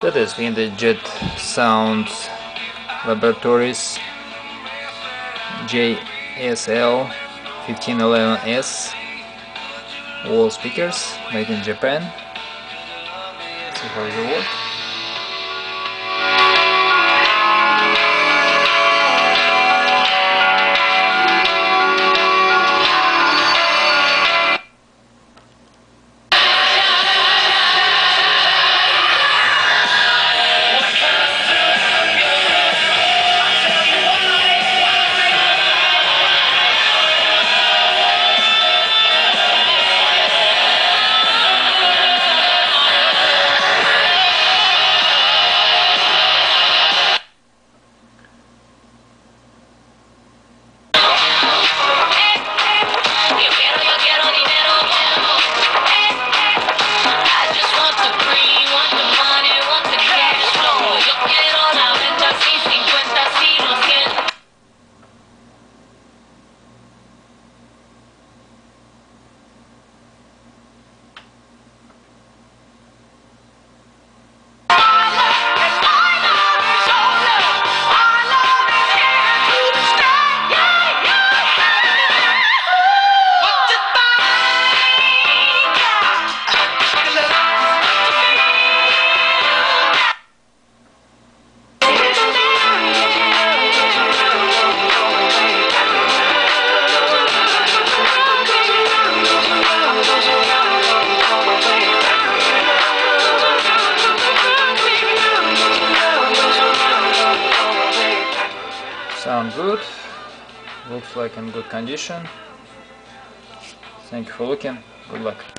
That has been the Jet Sounds Laboratories JSL 1511S wall speakers made in Japan. Let's see how. Sound good. Looks like in good condition. Thank you for looking. Good luck.